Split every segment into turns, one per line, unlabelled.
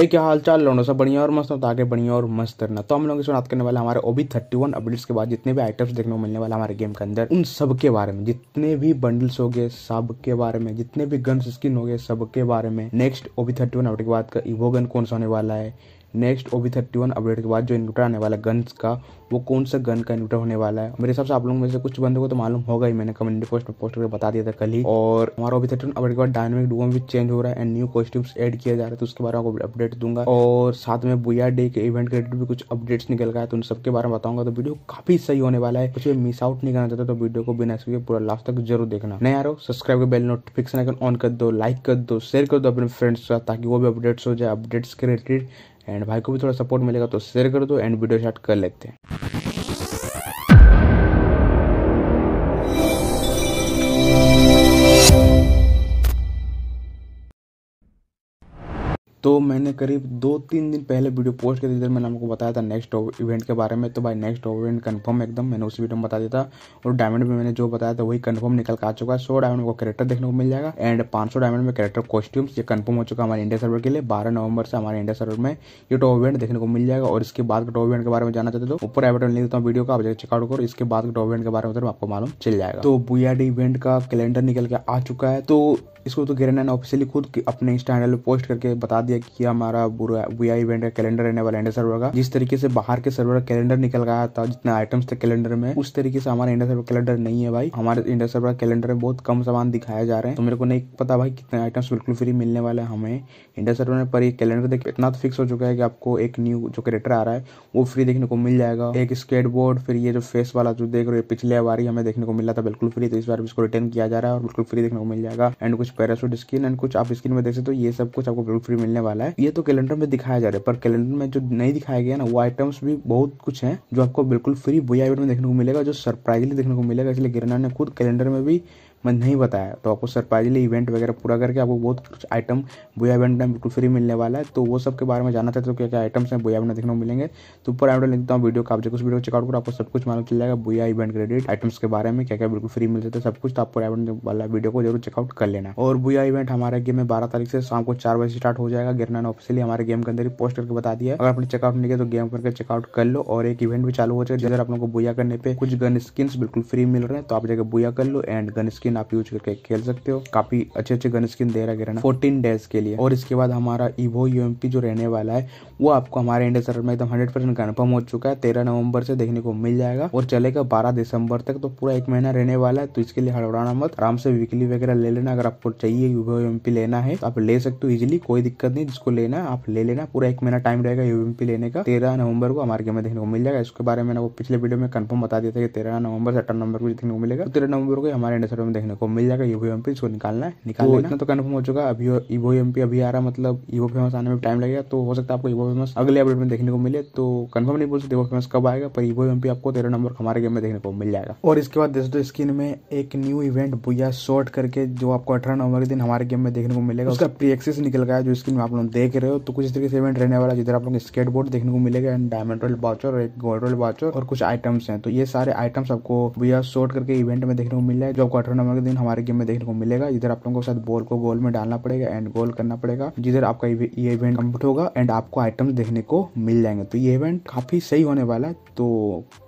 hey, क्या हाल चाल लोनो सब बढ़िया और मस्त हो तो आगे बढ़िया और मस्त रहना। तो हम लोग बात करने वाले हमारे ओबी थर्टी वन अपडेट्स के बाद जितने भी आइटम्स देखने को मिलने वाले हमारे गेम के अंदर उन सब के बारे में जितने भी बंडल्स हो गए सब के बारे में जितने भी गन स्किन हो गए सब के बारे में। Next OB thirty one update के बाद का इवो गन कौन सा होने वाला है? Next OB thirty one update के बाद जो इन्वर्टर आने वाला है गन्स का, वो कौन सा गन का इन्वर्टर होने वाला है? मेरे हिसाब से आप लोगों में से कुछ बंदों को तो मालूम होगा ही, मैंने कम्युनिटी पोस्ट में पोस्ट करके बता दिया था कल ही। और हमारा ओबी थर्टी वन अपडेट के बाद डायनामिक डुओ भी चेंज हो रहा है एंड न्यू कॉस्ट्यूम्स एड किया जा रहा है तो उसके बारे में अपडेट दूँगा। और साथ में बुया डे के इवेंट के रिलेटेड भी कुछ अपडेट्स निकल गया है तो उन सबके बारे में बताऊँगा। तो वीडियो काफ़ी सही होने वाला है, कुछ भी मिस आउट नहीं करना चाहता तो वीडियो को बिना इसके पूरा लास्ट तक ज़रूर देखना। आ रहा subscribe bell notification icon on कर दो लाइक कर दो शेयर कर दो अपने फ्रेंड्स के साथ, ताकि वो भी अपडेट्स हो जाए अपडेट्स के रिलेटेड एंड भाई को भी थोड़ा सपोर्ट मिलेगा तो शेयर कर दो एंड वीडियो स्टार्ट कर लेते हैं। तो मैंने करीब दो तीन दिन पहले वीडियो पोस्ट कर दी मैंने आपको बताया था नेक्स्ट इवेंट के बारे में। तो भाई नेक्स्ट इवेंट कंफर्म एकदम मैंने उसी वीडियो में बता दिया था। और डायमंड में मैंने जो बताया था, वही कंफर्म निकल कर आ चुका है। सौ डायमंड को कैरेक्टर देखने को मिल जाएगा। एंड पाँच डायमंड में कैरेक्टर कॉस्ट्यूम्स ये कंफर्म हो चुका है हमारे इंडिया सर्वर के लिए। बारह नवंबर से हमारे इंडिया सर्वर में ये टॉप इवेंट देखने को मिल जाएगा। और इसके बाद टॉप इवेंट के बारे में जाना चाहते तो ऊपर एवेटन लिख देता हूँ वीडियो का, आप चेकआउट करो। इसके बाद टॉप इवेंट के बारे में आपको मालूम चल जाएगा। तो बुया इवेंट का कैलेंडर निकल के आ चुका है। तो इसको तो गिरना ने ऑफिशियली खुद अपने इंस्टा हैंडल पे पोस्ट करके बता दिया कि हमारा बुआ इवेंट का कैलेंडर रहने वाला इंडिया सर्वर का। जिस तरीके से बाहर के सर्वर का कैलेंडर निकल गया था, जितने आइटम्स थे कैलेंडर में, उस तरीके से हमारा इंडिया सर्वर कैलेंडर नहीं है भाई। हमारे इंडिया सर्वर कैलेंडर में बहुत कम सामान दिखाया जा रहे हैं। तो मेरे को नहीं पता भाई कितने आइटम्स बिल्कुल फ्री मिलने वाले हमें। इंडिया सर्वर में पर कैलेंडर देख, इतना तो फिक्स हो चुका है कि आपको एक न्यू जो कैरेक्टर आ रहा है, वो फ्री देखने को मिल जाएगा। एक स्केट बोर्ड फिर ये जो फेस वाला जो देख रहे हो पिछले बार ही हमें देखने को मिला था, बिल्कुल फ्री तो इस बार इसको रिटर्न किया जा रहा है और बिल्कुल फ्री देखने को मिल जाएगा। एंड कुछ पैरासूट स्किन एंड कुछ आप स्किन में देख सकते हो, ये सब कुछ आपको बिल्कुल फ्री मिलने वाला है। ये तो कैलेंडर में दिखाया जा रहा है, पर कैलेंडर में जो नहीं दिखाया गया ना, वो आइटम्स भी बहुत कुछ है, जो आपको बिल्कुल फ्री बुया में देखने को मिलेगा, जो सरप्राइजली देखने को मिलेगा, इसलिए गिरना ने खुद कैलेंडर में भी मैं नहीं बताया। तो आपको सरप्राइजली इवेंट वगैरह पूरा करके आपको बहुत कुछ आइटम बुया इवेंट में बिल्कुल फ्री मिलने वाला है। तो वो सब के बारे में जानना चाहते हो क्या क्या आइटम्स हैं बुया इवेंट देखने को मिलेंगे। तो ऊपर आइटम लिखता हूँ वीडियो का आप जो कुछ वीडियो चेकआउट करो, आपको सब कुछ मालूम चल जाएगा बुया इवेंट क्रेडिट आइटम्स के बारे में क्या क्या बिल्कुल फ्री मिल जाता है सब कुछ। तो आपको इवेंट वाला वीडियो को ज़रूर चेकआउट कर लेना। और बुया इवेंट हमारे गेम में बारह तारीख से शाम को चार बजे स्टार्ट हो जाएगा। गिरना ने ऑफिसियली हमारे गेम के अंदर ही पोस्ट करके बता दिया अगर आपने चेकआउट नहीं किया तो गेम करके चेकआउट कर लो। और एक इवेंट भी चालू हो जाएगा जैसे आप लोगों को बुया करने पे कुछ गन स्किन बिल्कुल फ्री मिल रहे हैं। तो आप जगह बुया कर लो एंड गन स्किन आप यूज़ करके खेल सकते हो। काफ़ी अच्छे अच्छे गन स्किन दे रहा है फोर्टीन डेज़ के लिए। और इसके बाद हमारा इवो यूएमपी जो रहने वाला है, वो आपको हमारे इंडिया सर्वर में एकदम हंड्रेड परसेंट कन्फर्म हो चुका है। तेरह नवंबर से देखने को मिल जाएगा और चलेगा बारह दिसंबर तक। तो पूरा एक महीना रहने वाला है तो इसके लिए हड़बड़ाना मत। आराम से वीकली वगैरह ले लेना। अगर आपको चाहिए यूवो यूएमपी लेना है तो आप ले सकते हो इजिली कोई दिक्कत नहीं, जिसको लेना आप ले लेना। पूरा एक महीना टाइम रहेगा यूएमपी लेने का। तेरह नवंबर को हमारे गेम में देखने को मिल जाएगा। इसके बारे में पिछले वीडियो में कंफर्म बता दिया था कि तेरह नवंबर से अठारह नवंबर को देखने को मिलेगा। तो तेरह नवंबर को हमारे इंडिया सर्वर में देखने को मिल जाएगा यूवो यूएमपी इसको निकालना है। निकाल इतना तो कन्फर्म हो चुका अभी ईवो एम पी अभी आ रहा मतलब इवो फ़ेमस आने में टाइम लगेगा तो हो सकता है आपको इवो फ़ेमस अगले अपडेट में देखने को मिले तो कन्फर्म नहीं बोल सकते इवो फ़ेमस कब आएगा पर इवो एम आपको तेरह नंबर हमारे गेम में देखने को मिल जाएगा। और इसके बाद दोस्तों स्क्रीन में एक न्यू इवेंट बुया शॉर्ट करके जो आपको अठारह नवंबर के दिन हमारे गेम में देखने को मिलेगा उसका प्री एक्सेस निकल गया जो स्क्रीन में आप लोग देख रहे हो। तो कुछ इस तरीके से इवेंट रहने वाला जिधर आप लोग स्केट बोर्ड देखने को मिलेगा एंड डायमंड रोल बाचर और एक गोल्ड रोल बाचर और कुछ आइटम्स हैं। तो ये सारे आइटम्स आपको बुया शॉर्ट करके इवेंट में देखने को मिल रहा है जो आपको अठारह नंबर के दिन हमारे गेम में देखने को मिलेगा। इधर आप लोगों के साथ बॉल को गोल में डालना पड़ेगा एंड गोल करना पड़ेगा। जिधर आपका ये इवेंट कंप्लीट होगा एंड आपको आइटम्स देखने को मिल जाएँगे। तो ये इवेंट काफ़ी सही होने वाला है। तो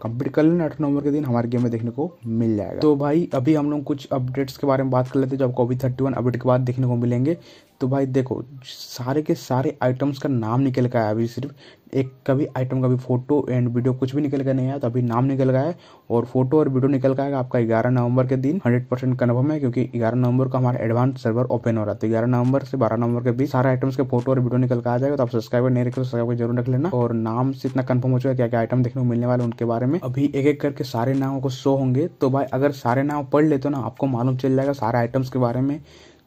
कंप्लीट कर लेना अठारह नवंबर के दिन हमारे गेम में देखने को मिल जाएगा। तो भाई, अभी हम लोग कुछ अपडेट्स के बारे में बात कर लेते हैं, जो आपको अभी थर्टी अपडेट के बाद देखने को मिलेंगे। तो भाई देखो, सारे के सारे आइटम्स का नाम निकल का है अभी सिर्फ़। एक कभी आइटम का भी फ़ोटो एंड वीडियो कुछ भी निकल कर नहीं आया तो अभी नाम निकल गया है। और फ़ोटो और वीडियो निकल का आपका ग्यारह नवंबर के दिन। हंड्रेड परसेंट कन्फर्म है, क्योंकि ग्यारह नवंबर को हमारा एडवांस सर्वर ओपन हो रहा है। तो ग्यारह नवंबर से बारह नवंबर के बीच सारे आइटम्स के फ़ोटो और वीडियो निकल कर आ जाएगा। तो आप सब्सक्राइबर नहीं रखे तो सब्सक्राइबर ज़रूर रख लेना। और नाम से इतना कन्फर्म हो चुका है क्या क्या आइटम देखने को मिलने वाले उनके बारे में। अभी एक एक करके सारे नामों को शो होंगे। तो भाई अगर सारे नाम पढ़ लेते हो ना, आपको मालूम चल जाएगा सारे आइटम्स के बारे में।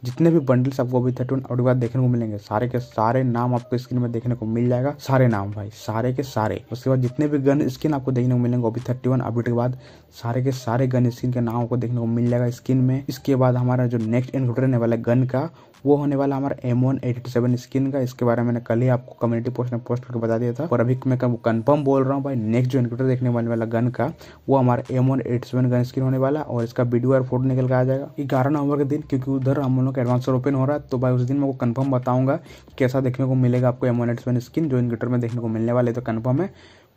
जितने भी बंडल्स आपको अभी थर्टी वन बाद देखने को मिलेंगे, सारे के सारे नाम आपको स्क्रीन में देखने को मिल जाएगा। सारे नाम भाई, सारे के सारे। उसके बाद जितने भी गन स्किन आपको देखने को मिलेंगे, अभी थर्टी वन अपडेट के बाद सारे के सारे गन स्किन के नाम आपको देखने को मिल जाएगा स्किन में। इसके बाद हमारा जो नेक्स्ट इन्वर्टर रहने वाला गन का वो होने वाला हमारा एम वन सेवन स्किन का, इसके बारे में कल ही आपको कम्युनिटी पोस्ट में पोस्ट करके बता दिया था। और अभी मैं कंफर्म बोल रहा हूँ भाई नेक्स्ट जो इनक्यूटर देखने वाले वाला गन का, वो हमारा M one eighty seven gun skin होने वाला और इसका वीडियो और फ़ोटो निकल के आ जाएगा। ग्यारह नवंबर के दिन, क्योंकि उधर हम लोग का एडवांस ओपन हो रहा है तो भाई उस दिन मैं कंफर्म बताऊँगा कैसा देखने को मिलेगा आपको एम वन सेवन स्किन जो इनक्यूटर में देखने को मिलने वाले तो कन्फर्म है।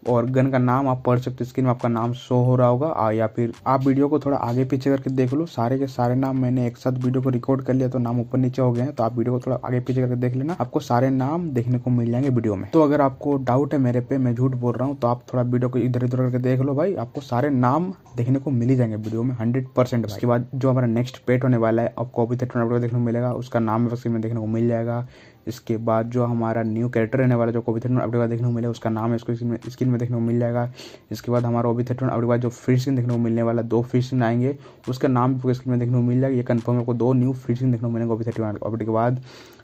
और गन का नाम आप पढ़ सकते स्क्रीन में आपका नाम शो हो रहा होगा। आ, या फिर आप वीडियो को थोड़ा आगे पीछे करके देख लो। सारे के सारे नाम मैंने एक साथ वीडियो को रिकॉर्ड कर लिया तो नाम ऊपर नीचे हो गए हैं तो आप वीडियो को थोड़ा आगे पीछे करके देख लेना। आपको सारे नाम देखने को मिल जाएँगे वीडियो में। तो अगर आपको डाउट है मेरे पे मैं झूठ बोल रहा हूँ तो आप थोड़ा वीडियो को इधर उधर करके देख लो भाई। आपको सारे नाम देखने को मिल ही जाएँगे वीडियो में हंड्रेड परसेंट उसके बाद जो हमारा नेक्स्ट पेट होने वाला है आपको अभी तक देखने को मिलेगा। उसका नाम में देखने को मिल जाएगा। इसके बाद जो हमारा न्यू कैरेक्टर रहने वाला, जो कोबी थेटन अपडेट बाद देखने को मिले, उसका नाम है इसको स्क्रीन में देखने को मिल जाएगा। इसके बाद हमारा ओबी थर्टी अपडेट बाद जो फ्री स्क्रीन देखने को मिलने वाला, दो फ्री स्क्रीन आएँगे। उसका नाम भी स्क्रीन में देखने को मिल जाएगा। ये कन्फर्म आपको दो न्यू फ्री स्क्रीन देखने को मिलेंगे ओबी थर्टी अपडेट के बाद।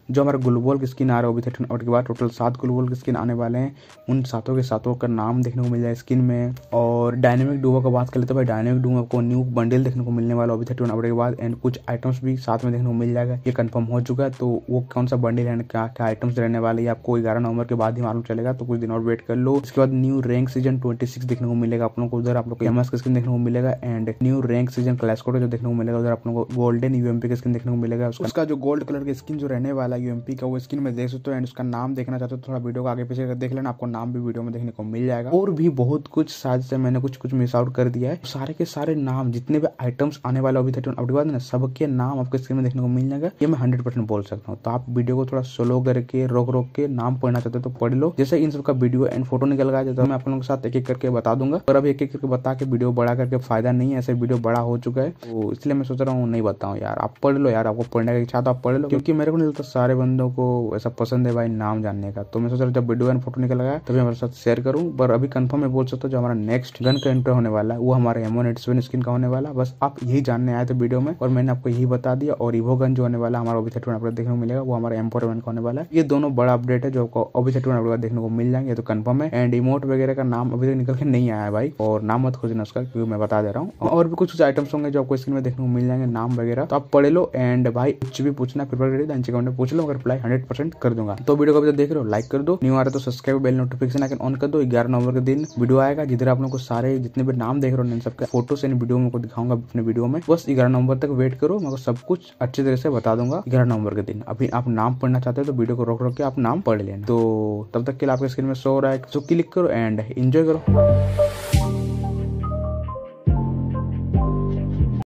जो हमारे ग्लोबल की स्किन आ रहा है, वो भी थर्टीन आउट के बाद। टोटल सात ग्लोबल की स्किन आने वाले हैं। उन सातों के सातों का नाम देखने को मिल जाए स्किन में। और डायनेमिक डूबो का बात कर लेते भाई डायनेमिक डूबो को न्यू बंडल देखने को मिलने वाला अभी थर्टी आउट के बाद। एंड कुछ आइटम्स भी साथ में देखने को मिल जाएगा। ये कन्फर्म हो चुका है तो वो कौन सा बंडल है, क्या क्या आइटम्स रहने वाले हैं आपको ग्यारह नवंबर के बाद ही मालूम चलेगा। तो कुछ दिन और वेट कर लो। इसके बाद new rank season twenty six देखने को मिलेगा आप लोग को उधर। आप लोग एमएस का स्किन देखने को मिलेगा। And new rank season class code जो देखने को मिलेगा उधर आप लोग को गोल्डन यूएमपी का स्किन देखने को मिलेगा। उसका जो गोल्ड कलर की स्किन जो रहने वाला यूएमपी का वो स्क्रीन में देख सकते हो एंड उसका नाम देखना चाहते हो तो थोड़ा वीडियो को आगे पीछे देख लेना, आपको नाम भी वीडियो में देखने को मिल जाएगा। और भी बहुत कुछ शायद से मैंने कुछ कुछ मिस आउट कर दिया है। सारे के सारे नाम, जितने भी आइटम्स आने वाले अभी थर्टी अपने बाद ना, सबके नाम आपके स्क्रीन में देखने को मिल जाएगा। ये मैं हंड्रेड बोल सकता हूँ। तो आप वीडियो को थोड़ा स्लो करके, रोक रोक के नाम पढ़ना चाहते हो तो पढ़ लो। जैसे इन सबका वीडियो एंड फ़ोटो निकल गया तो मैं आप लोगों के साथ एक एक करके बता दूँगा। पर अभी एक एक करके बता के वीडियो बड़ा करके फ़ायदा नहीं है, ऐसे वीडियो बड़ा हो चुका है। तो इसलिए मैं सोच रहा हूँ, नहीं बताऊँ यार। आप पढ़ लो यार, आपको पढ़ने का इच्छा तो आप पढ़ लो। क्योंकि मेरे को नहीं लगता सारे बंदों को ऐसा पसंद है भाई नाम जानने का। तो मैं सोच रहा जब वीडियो एंड फ़ोटो निकल गया तभी हमारे साथ शेयर करूँ। पर अभी कंफर्म मैं बोल सकता हूँ जो हमारा नेक्स्ट गन का एंटर होने वाला है, वो हमारे एम वन सेवन स्किन का होने वाला बस आप यही जानने आए थे वीडियो में और मैंने आपको यही बता दिया और इवो गन जो होने वाला हमारा अभी थर्टी वन देखने को मिलेगा, वो हमारा एम फोर वन का होने वाला है। ये दोनों बड़ा अपडेट है जो आपको अभी थर्टी वन देखने को मिल जाएँगे तो कंफर्म है। एंड इमोट वगैरह का नाम अभी तक निकल के नहीं आया है भाई, और नाम मत खोजना उसका, क्योंकि मैं बता दे रहा हूँ। और भी कुछ कुछ आइटम्स होंगे जो आपको स्क्रीन में देखने को मिल जाएँगे, नाम वगैरह तो आप पढ़े लो। एंड भाई कुछ भी पूछना प्रिपेयर करिए पूछ लो अगर रिप्लाई हंड्रेड परसेंट कर दूँगा। तो वीडियो को अभी देख रहे हो लाइक कर दो। न्यू आ रहा तो subscribe bell notification icon on कर दो। ग्यारह नवंबर के दिन वीडियो आएगा, जिधर आप लोग को सारे जितने भी नाम देख रहे हो सबके फ़ोटो से वीडियो में दिखाऊँगा अपने वीडियो में। बस ग्यारह नवंबर तक वेट करो, मैं सब कुछ अच्छी तरह से बता दूँगा ग्यारह नवंबर के दिन। अभी आप नाम पढ़ना चाहते हो तो वीडियो को रोक रोक के आप नाम पढ़ लेना। तो तब तक के लिए आपके स्क्रीन में शो रहा है सो क्लिक करो एंड एंजॉय करो।